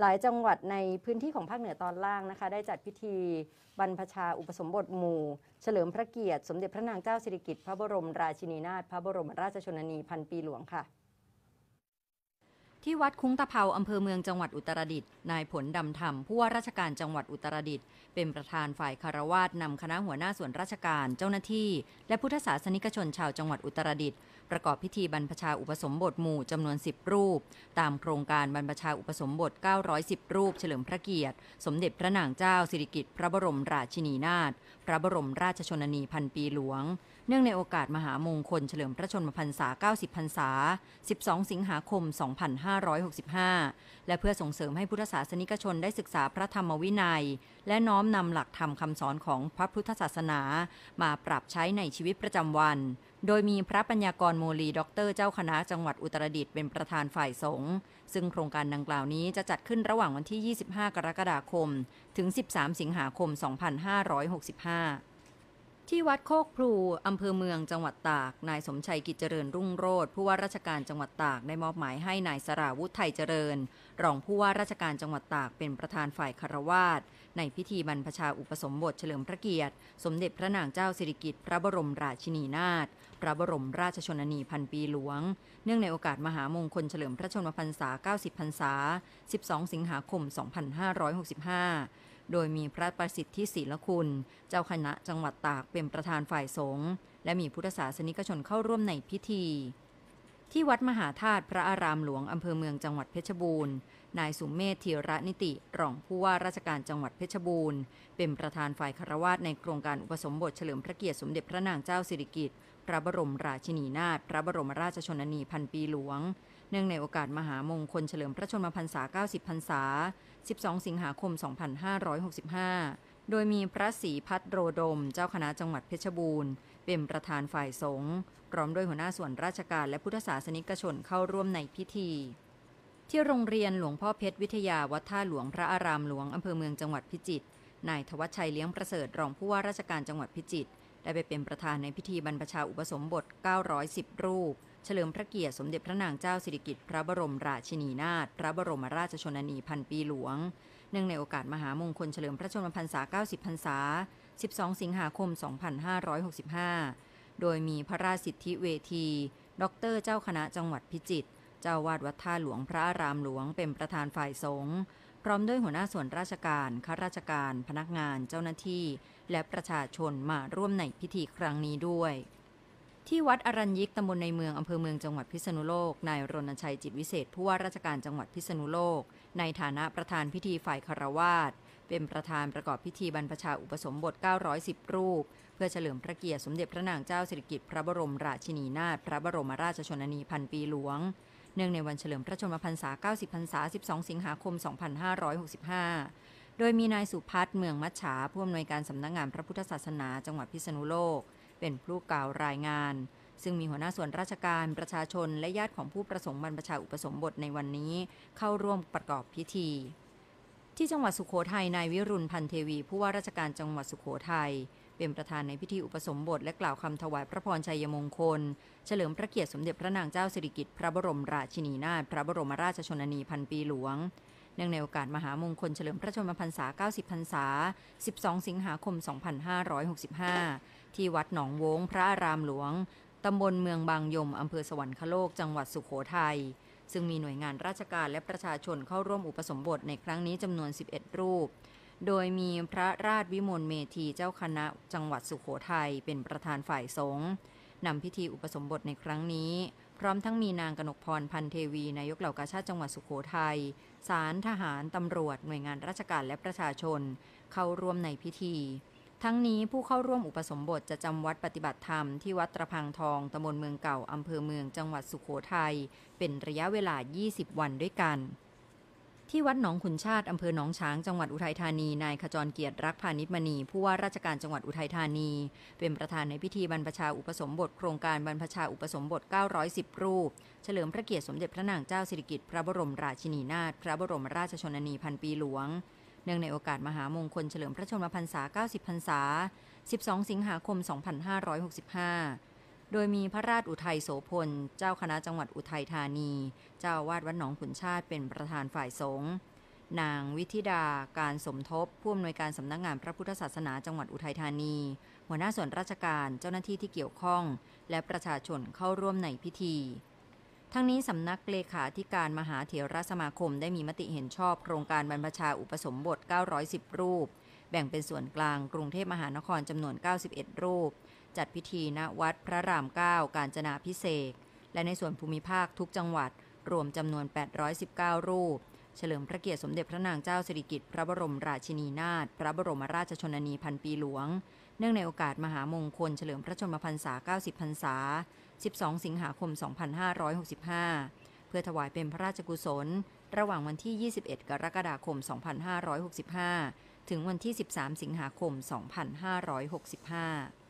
หลายจังหวัดในพื้นที่ของภาคเหนือตอนล่างนะคะ ได้จัดพิธีบรรพชาอุปสมบทหมู่ เฉลิมพระเกียรติ สมเด็จพระนางเจ้าสิริกิติ์พระบรมราชินีนาถพระบรมราชชนนีพันปีหลวงค่ะ ที่วัดคุ้งตะเภาอำเภอเมืองจังหวัดอุตรดิตถ์นายผลดำธรรมผู้ว่าราชการจังหวัดอุตรดิตถ์เป็นประธานฝ่ายคารวาสนำคณะหัวหน้าส่วนราชการเจ้าหน้าที่ และพุทธศาสนิกชนชาวจังหวัดอุตรดิตถ์ประกอบพิธีบรรพชาอุปสมบทหมู่จำนวน 10 รูป ตามโครงการบรรพชาอุปสมบท 910 รูป เฉลิมพระเกียรติ สมเด็จพระนางเจ้าสิริกิติ์พระบรมราชินีนาถพระบรมราชชนนีพันปีหลวงเนื่องในโอกาสมหามงคลเฉลิมพระชนมพรรษา 90 พรรษา 12 สิงหาคม 2565 และเพื่อส่งเสริมให้พุทธศาสนิกชนได้ศึกษาพระธรรมวินัย และน้อมนำหลักธรรมคำสอนของพระพุทธศาสนา มาปรับใช้ในชีวิตประจำวัน โดยมีพระปัญญากรโมลีด็อกเตอร์เจ้าคณะจังหวัดอุตรดิตถ์เป็นประธานฝ่ายสงฆ์ซึ่งโครงการดังกล่าวนี้จะจัดขึ้นระหว่างวันที่ 25 กรกฎาคม ถึง 13 สิงหาคม 2565 ที่วัดโคกพลูอำเภอเมืองจังหวัดตาก นายสมชัยกิจเจริญรุ่งโรจน์ผู้ว่าราชการจังหวัดตากได้มอบหมายให้นายสราวุฒิไทยเจริญ รองผู้ว่าราชการจังหวัดตากเป็นประธานฝ่ายฆราวาสในพิธีบรรพชาอุปสมบทเฉลิมพระเกียรติ สมเด็จพระนางเจ้าสิริกิติ์พระบรมราชินีนาถพระบรมราชชนนีพันปีหลวง เนื่องในโอกาสมหามงคลเฉลิมพระชนมพรรษา 90 พรรษา 12 สิงหาคม 2565 โดยมีพระประสิทธิศีลคุณ เจ้าคณะจังหวัดตากเป็นประธานฝ่ายสงฆ์และมีพุทธศาสนิกชนเข้าร่วมในพิธี ที่วัดมหาธาตุพระอารามหลวงอำเภอเมืองจังหวัดเพชรบูรณ์ นายสุมเมธธีระนิติรองผู้ว่าราชการจังหวัดเพชรบูรณ์ เป็นประธานฝ่ายคารวาสในโครงการอุปสมบทเฉลิมพระเกียรติสมเด็จพระนางเจ้าสิริกิติ์พระบรมราชินีนาถพระบรมราชชนนีพันปีหลวง เนื่องในโอกาสมหามงคลเฉลิมพระชนมพรรษา 90 พรรษา 12 สิงหาคม 2565 โดยมีพระศรีพัฒโรดม เจ้าคณะจังหวัดเพชรบูรณ์ เป็นประธานฝ่ายสงฆ์พร้อมด้วยหัวหน้าส่วนราชการและพุทธศาสนิกชนเข้าร่วมในพิธี ที่โรงเรียนหลวงพ่อเพชรวิทยาวัดท่าหลวงพระอารามหลวงอำเภอเมืองจังหวัดพิจิตร นายทวัชชัยเลี้ยงประเสริฐรองผู้ว่าราชการจังหวัดพิจิตรได้ไปเป็นประธานในพิธีบรรพชาอุปสมบท 910 รูป เฉลิมพระเกียรติสมเด็จพระนางเจ้าสิริกิติ์พระบรมราชินีนาถพระบรมราชชนนีพันปีหลวง เนื่องในโอกาสมหามงคลเฉลิมพระชนมพรรษา 90 พรรษา 12 สิงหาคม 2565 โดยมีพระราชสิทธิเวที ดร เจ้าคณะจังหวัดพิจิตร เจ้าวาดวัดท่าหลวงพระอารามหลวงเป็นประธานฝ่ายสงฆ์พร้อมด้วยหัวหน้าส่วนราชการ ข้าราชการ พนักงาน เจ้าหน้าที่ และประชาชนมาร่วมในพิธีครั้งนี้ด้วย ที่วัดอรัญยิกตำบลในเมืองอำเภอเมืองจังหวัดพิษณุโลก นายรณชัยจิตวิเศษผู้ว่าราชการจังหวัดพิษณุโลก ในฐานะประธานพิธีฝ่ายคารวาสเป็นประธานประกอบพิธีบรรพชาอุปสมบท 910 รูป เพื่อเฉลิมพระเกียรติสมเด็จพระนางเจ้าสิริกิติ์พระบรมราชินีนาถพระบรมราชชนนีพันปีหลวง เนื่องในวันเฉลิมพระชนมพรรษา 90 พรรษา 12 สิงหาคม 2565 โดยมีนายสุพัฒน์เมืองมัชฉาผู้อำนวยการสำนักงานพระพุทธศาสนาจังหวัดพิษณุโลก เป็นผู้กล่าวรายงาน ซึ่งมีหัวหน้าส่วนราชการประชาชนและญาติของผู้ประสงค์บรรพชาอุปสมบทในวันนี้ เข้าร่วมประกอบพิธี ที่จังหวัดสุโขทัยนายวิรุณพันเทวีผู้ว่าราชการจังหวัดสุโขทัยเป็นประธานในพิธีอุปสมบทและกล่าวคำถวายพระพรชัยมงคล เฉลิมพระเกียรติสมเด็จพระนางเจ้าสิริกิติ์พระบรมราชินีนาถพระบรมราชชนนีพันปีหลวงเนื่องในโอกาสมหามงคลเฉลิมพระชนมพรรษา 90 พรรษา 12 สิงหาคม 2565 ที่วัดหนองโวงพระอารามหลวง ตำบลเมืองบางยมอำเภอสวรรคโลกจังหวัดสุโขทัยซึ่งมีหน่วยงานราชการและประชาชนเข้าร่วมอุปสมบทในครั้งนี้จำนวน 11 รูป โดยมีพระราชวิมลเมธีเจ้าคณะจังหวัดสุโขทัยเป็นประธานฝ่ายสงฆ์นำพิธีอุปสมบทในครั้งนี้ พร้อมทั้งมีนางกนกพรพันเทวีนายกเหล่ากาชาติจังหวัดสุโขทัยศาลทหารตำรวจ หน่วยงานราชการและประชาชน เข้าร่วมในพิธี ทั้งนี้ผู้เข้าร่วมอุปสมบทจะจำวัดปฏิบัติธรรมที่วัดตระพังทองตำบลเมืองเก่าอำเภอเมืองจังหวัดสุโขทัยเป็นระยะเวลา 20 วันด้วยกัน ที่วัดหนองขุนชาติอำเภอหนองช้างจังหวัดอุทัยธานีนายขจรเกียรติรักพานิชมณีผู้ว่าราชการจังหวัดอุทัยธานี เป็นประธานในพิธีบรรพชาอุปสมบทโครงการบรรพชาอุปสมบท 910 รูป เฉลิมพระเกียรติสมเด็จพระนางเจ้าสิริกิติ์พระบรมราชินีนาถพระบรมราชชนนีพันปีหลวง เนื่องในโอกาสมหามงคลเฉลิมพระชนมพรรษา 90 พรรษา 12 สิงหาคม 2565 โดยมีพระราชอุทัยโสพล เจ้าคณะจังหวัดอุทัยธานี เจ้าวาสวัดหนองขุนชาติเป็นประธานฝ่ายสงฆ์นางวิธิดาการสมทบผู้อำนวยการสำนักงานพระพุทธศาสนาจังหวัดอุทัยธานี หัวหน้าส่วนราชการเจ้าหน้าที่ที่เกี่ยวข้อง และประชาชนเข้าร่วมในพิธี ทั้งนี้สำนักเลขาธิการมหาเถรสมาคมได้มีมติเห็นชอบโครงการบรรพชาอุปสมบท 910 รูป แบ่งเป็นส่วนกลางกรุงเทพมหานครจำนวน 91 รูป จัดพิธีณวัดพระราม 9 การจนาพิเศษและในส่วนภูมิภาคทุกจังหวัด รวมจำนวน 819 รูป เฉลิมพระเกียรติสมเด็จพระนางเจ้าสิริกิติ์พระบรมราชินีนาถพระบรมราชชนนีพันปีหลวง เนื่องในโอกาสมหามงคลเฉลิมพระชนมพรรษา 90 พรรษา 12 สิงหาคม 2565 เพื่อถวายเป็นพระราชกุศล ระหว่างวันที่ 21 กรกฎาคม 2565 ถึงวันที่ 13 สิงหาคม 2565